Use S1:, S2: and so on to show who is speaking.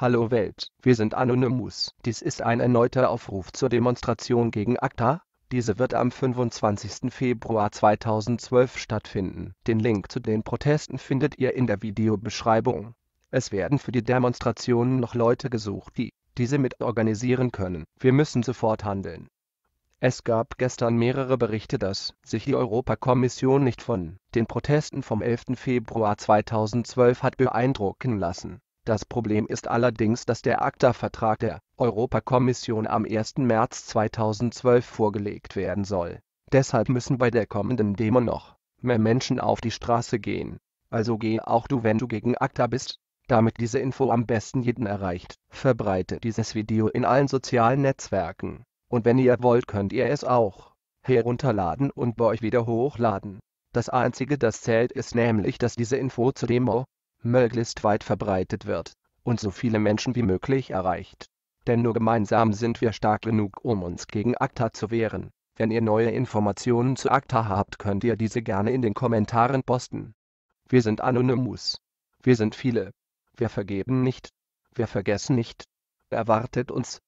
S1: Hallo Welt, wir sind Anonymous. Dies ist ein erneuter Aufruf zur Demonstration gegen ACTA. Diese wird am 25. Februar 2012 stattfinden. Den Link zu den Protesten findet ihr in der Videobeschreibung. Es werden für die Demonstrationen noch Leute gesucht, die diese mit organisieren können. Wir müssen sofort handeln. Es gab gestern mehrere Berichte, dass sich die Europakommission nicht von den Protesten vom 11. Februar 2012 hat beeindrucken lassen. Das Problem ist allerdings, dass der ACTA-Vertrag der Europakommission am 1. März 2012 vorgelegt werden soll. Deshalb müssen bei der kommenden Demo noch mehr Menschen auf die Straße gehen. Also geh auch du, wenn du gegen ACTA bist. Damit diese Info am besten jeden erreicht, verbreitet dieses Video in allen sozialen Netzwerken. Und wenn ihr wollt, könnt ihr es auch herunterladen und bei euch wieder hochladen. Das einzige, das zählt, ist nämlich, dass diese Info zur Demo möglichst weit verbreitet wird und so viele Menschen wie möglich erreicht. Denn nur gemeinsam sind wir stark genug, um uns gegen ACTA zu wehren. Wenn ihr neue Informationen zu ACTA habt, könnt ihr diese gerne in den Kommentaren posten. Wir sind Anonymous. Wir sind viele. Wir vergeben nicht. Wir vergessen nicht. Erwartet uns.